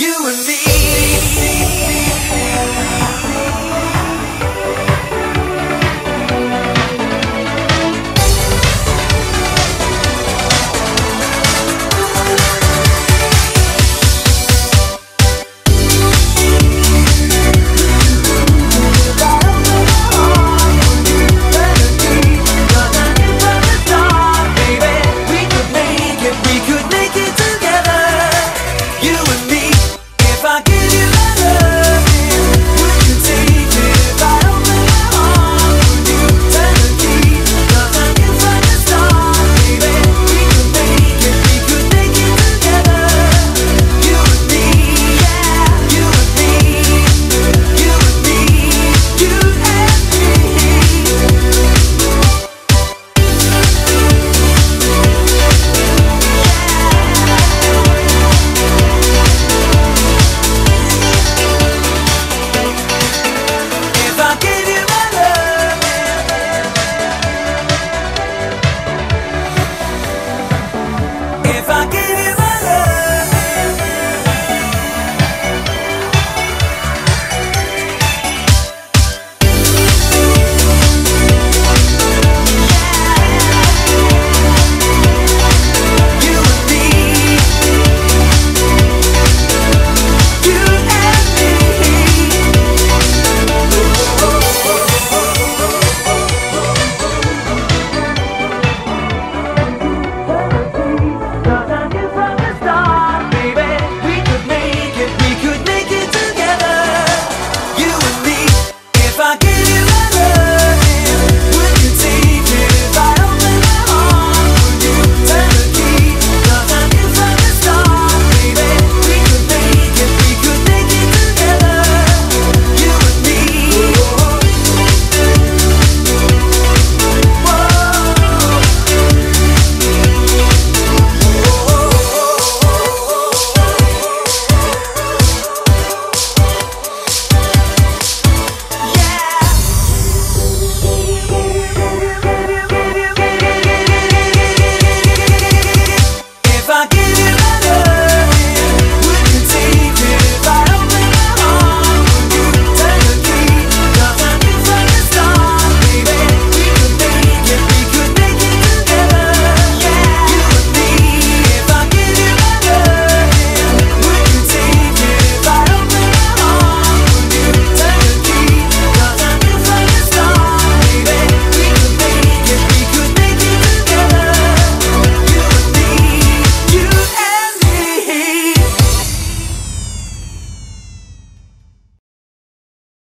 You and me.